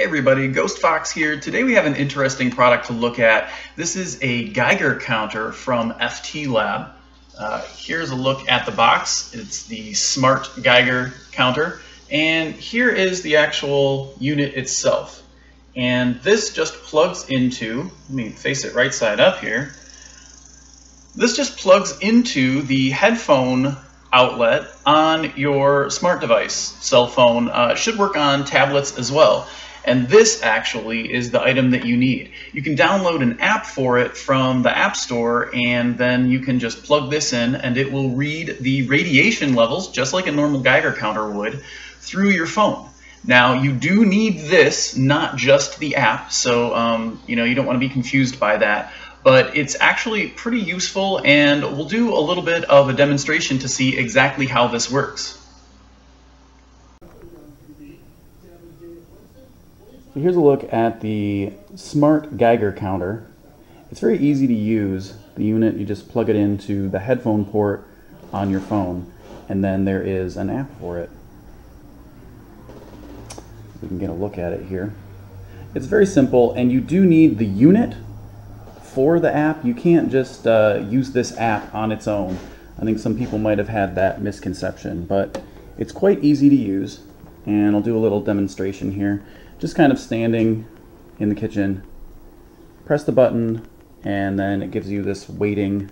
Hey everybody, Ghost Fox here. Today we have an interesting product to look at. This is a Geiger counter from FT Lab. Uh, here's a look at the box. It's the Smart Geiger counter. And here is the actual unit itself. And this just plugs into, let me face it right side up here. This just plugs into the headphone outlet on your smart device, cell phone. Uh, should work on tablets as well. And this actually is the item that you need. You can download an app for it from the App Store and then you can just plug this in and it will read the radiation levels, just like a normal Geiger counter would, through your phone. Now you do need this, not just the app, so um, you know you don't want to be confused by that. But it's actually pretty useful and we'll do a little bit of a demonstration to see exactly how this works. So here's a look at the Smart Geiger counter. It's very easy to use. The unit, you just plug it into the headphone port on your phone, and then there is an app for it. We can get a look at it here. It's very simple, and you do need the unit for the app. You can't just uh, use this app on its own. I think some people might have had that misconception, but it's quite easy to use, and I'll do a little demonstration here just kind of standing in the kitchen, press the button, and then it gives you this weighting.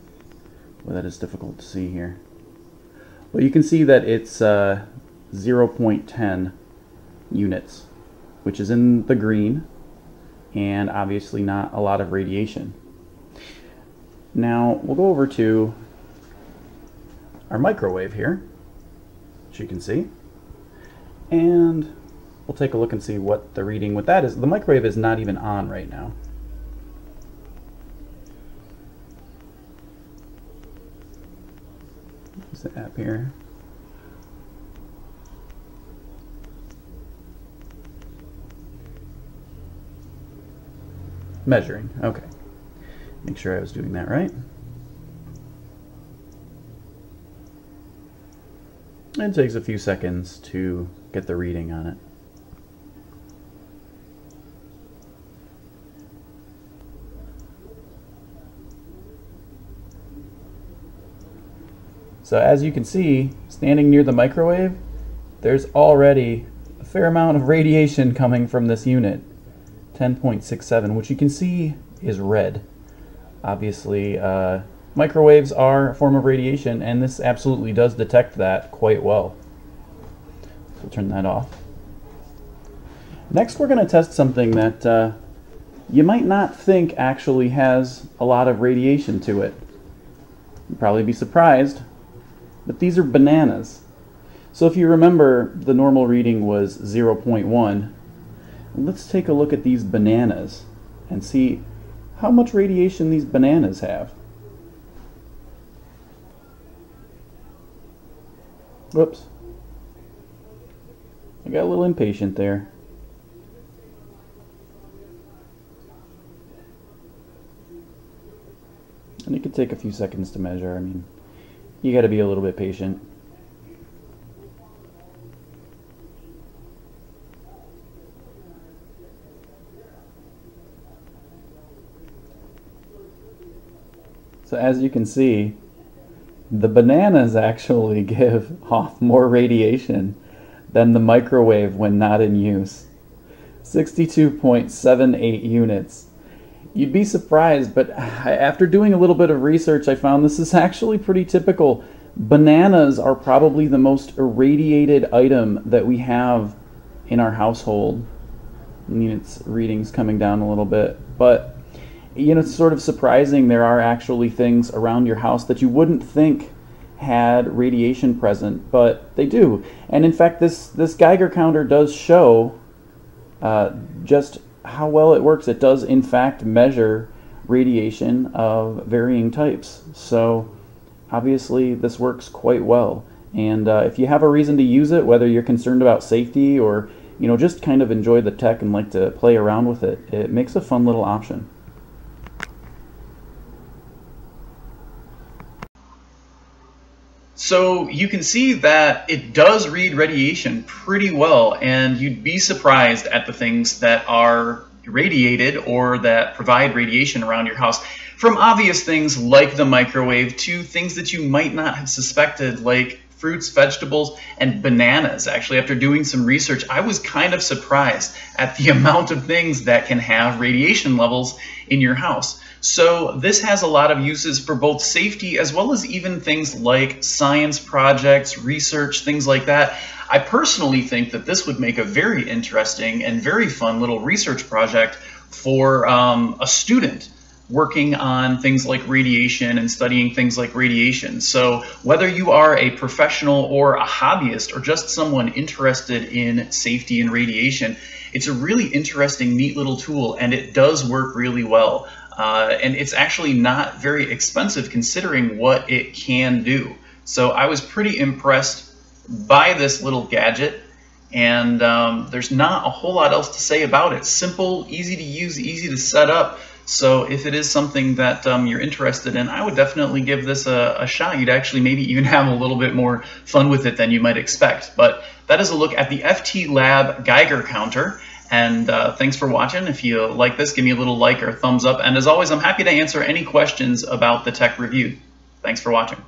Well, that is difficult to see here. But you can see that it's uh, 0.10 units, which is in the green, and obviously not a lot of radiation. Now, we'll go over to our microwave here, which you can see. And we'll take a look and see what the reading with that is. The microwave is not even on right now. The app here. Measuring, okay. Make sure I was doing that right. It takes a few seconds to get the reading on it. So as you can see, standing near the microwave, there's already a fair amount of radiation coming from this unit, 10.67, which you can see is red. Obviously, uh, microwaves are a form of radiation, and this absolutely does detect that quite well. So we'll turn that off. Next, we're going to test something that uh, you might not think actually has a lot of radiation to it. You'd probably be surprised, but these are bananas. So if you remember, the normal reading was 0.1. Let's take a look at these bananas and see how much radiation these bananas have. Whoops. I got a little impatient there. And it could take a few seconds to measure. I mean, you got to be a little bit patient. So as you can see, the bananas actually give off more radiation than the microwave when not in use. 62.78 units. You'd be surprised, but after doing a little bit of research, I found this is actually pretty typical. Bananas are probably the most irradiated item that we have in our household. I mean, its readings coming down a little bit, but you know, it's sort of surprising there are actually things around your house that you wouldn't think had radiation present, but they do. And in fact, this, this Geiger counter does show uh, just how well it works. It does, in fact, measure radiation of varying types. So obviously, this works quite well. And uh, if you have a reason to use it, whether you're concerned about safety or you know just kind of enjoy the tech and like to play around with it, it makes a fun little option. So you can see that it does read radiation pretty well, and you'd be surprised at the things that are radiated or that provide radiation around your house. From obvious things like the microwave to things that you might not have suspected, like fruits, vegetables, and bananas. Actually, after doing some research, I was kind of surprised at the amount of things that can have radiation levels in your house. So this has a lot of uses for both safety as well as even things like science projects, research, things like that. I personally think that this would make a very interesting and very fun little research project for um, a student working on things like radiation and studying things like radiation. So whether you are a professional or a hobbyist or just someone interested in safety and radiation, it's a really interesting, neat little tool and it does work really well. Uh, and it's actually not very expensive considering what it can do. So I was pretty impressed by this little gadget and um, there's not a whole lot else to say about it. Simple, easy to use, easy to set up. So if it is something that um, you're interested in, I would definitely give this a, a, shot. You'd actually maybe even have a little bit more fun with it than you might expect. But that is a look at the FT Lab Geiger counter. And uh, thanks for watching. If you like this, give me a little like or thumbs up. And as always, I'm happy to answer any questions about the tech review. Thanks for watching.